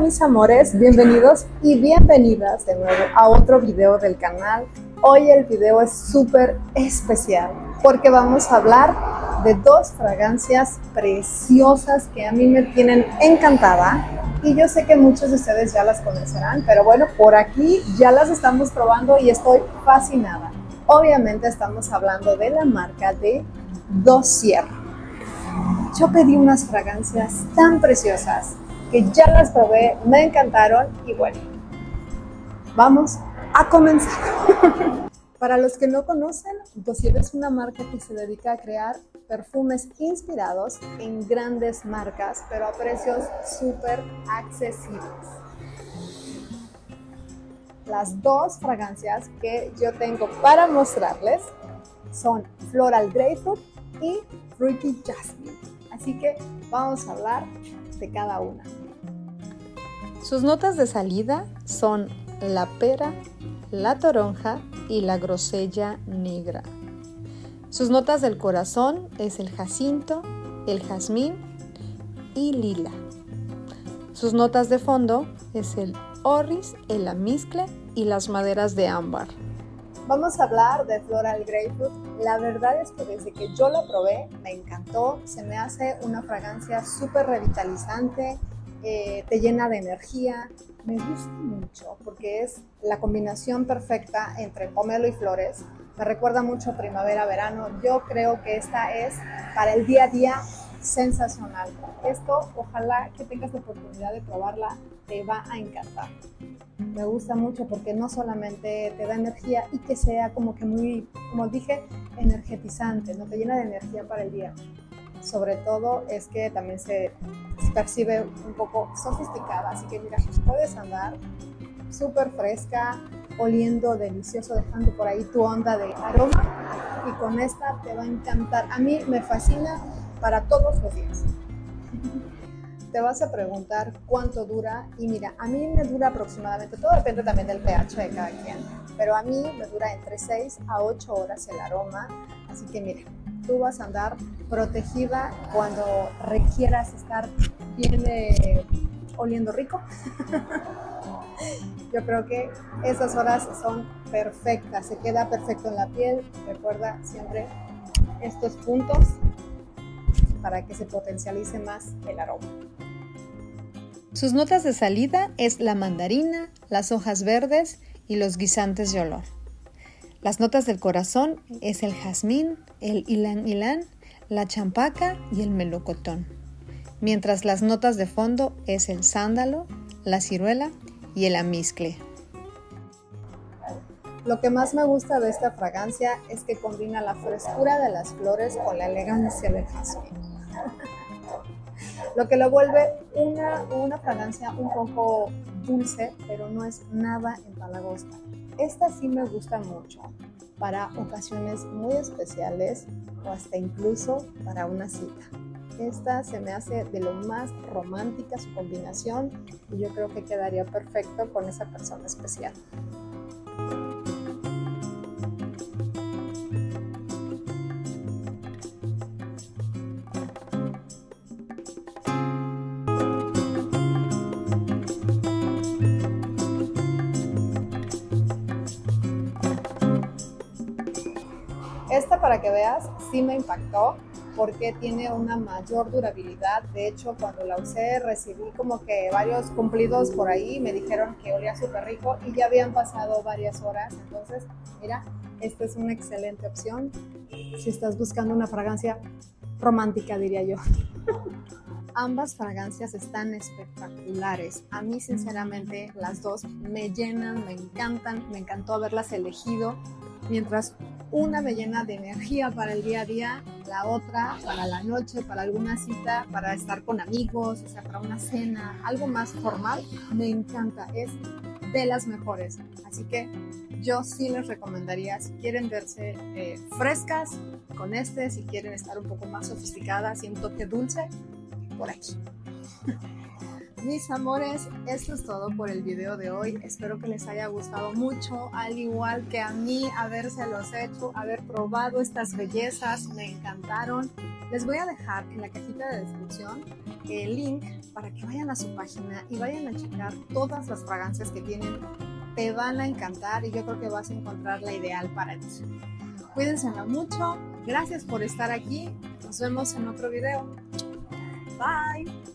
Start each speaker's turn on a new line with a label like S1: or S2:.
S1: mis amores? Bienvenidos y bienvenidas de nuevo a otro video del canal. Hoy el video es súper especial porque vamos a hablar de dos fragancias preciosas que a mí me tienen encantada y yo sé que muchos de ustedes ya las conocerán, pero bueno, por aquí ya las estamos probando y estoy fascinada. Obviamente estamos hablando de la marca de Dossier. Yo pedí unas fragancias tan preciosas que ya las probé, me encantaron y bueno, vamos a comenzar. Para los que no conocen, Dossier es una marca que se dedica a crear perfumes inspirados en grandes marcas, pero a precios súper accesibles. Las dos fragancias que yo tengo para mostrarles son Floral Grapefruit y Fruity Jasmine. Así que vamos a hablar de cada una. Sus notas de salida son la pera, la toronja y la grosella negra. Sus notas del corazón es el jacinto, el jazmín y lila. Sus notas de fondo es el orris, el amiscle y las maderas de ámbar. Vamos a hablar de Floral Grapefruit. La verdad es que desde que yo lo probé me encantó. Se me hace una fragancia súper revitalizante, eh, te llena de energía. Me gusta mucho porque es la combinación perfecta entre pomelo y flores. Me recuerda mucho primavera-verano. Yo creo que esta es para el día a día sensacional. Esto, ojalá que tengas la oportunidad de probarla, te va a encantar. Me gusta mucho porque no solamente te da energía y que sea como que muy, como dije, energetizante, no te llena de energía para el día. Sobre todo es que también se, percibe un poco sofisticada, así que mira, puedes andar súper fresca, oliendo delicioso, dejando por ahí tu onda de aroma y con esta te va a encantar. A mí me fascina para todos los días. Te vas a preguntar cuánto dura y mira, a mí me dura aproximadamente, todo depende también del pH de cada quien, pero a mí me dura entre 6 a 8 horas el aroma, así que mira, tú vas a andar protegida cuando requieras estar bien eh, oliendo rico. Yo creo que esas horas son perfectas, se queda perfecto en la piel. Recuerda siempre estos puntos para que se potencialice más el aroma. Sus notas de salida es la mandarina, las hojas verdes y los guisantes de olor. Las notas del corazón es el jazmín, el ilan ilan, la champaca y el melocotón. Mientras las notas de fondo es el sándalo, la ciruela y el amiscle. Lo que más me gusta de esta fragancia es que combina la frescura de las flores con la elegancia del jazmín. Lo que lo vuelve una, una fragancia un poco dulce, pero no es nada empalagosa. Esta sí me gusta mucho para ocasiones muy especiales o hasta incluso para una cita. Esta se me hace de lo más romántica su combinación y yo creo que quedaría perfecto con esa persona especial. Esta para que veas sí me impactó porque tiene una mayor durabilidad. De hecho, cuando la usé recibí como que varios cumplidos por ahí, me dijeron que olía súper rico y ya habían pasado varias horas. Entonces, mira, esta es una excelente opción si estás buscando una fragancia romántica, diría yo. Ambas fragancias están espectaculares. A mí, sinceramente, las dos me llenan, me encantan. Me encantó haberlas elegido. Mientras una me llena de energía para el día a día, la otra para la noche, para alguna cita, para estar con amigos, o sea, para una cena, algo más formal, me encanta, es de las mejores. Así que yo sí les recomendaría, si quieren verse eh, frescas con este, si quieren estar un poco más sofisticadas y un toque dulce, por aquí. Mis amores, esto es todo por el video de hoy. Espero que les haya gustado mucho, al igual que a mí, habérselos hecho, haber probado estas bellezas, me encantaron. Les voy a dejar en la cajita de descripción el link para que vayan a su página y vayan a checar todas las fragancias que tienen. Te van a encantar y yo creo que vas a encontrar la ideal para ti. Cuídense mucho, gracias por estar aquí, nos vemos en otro video. Bye.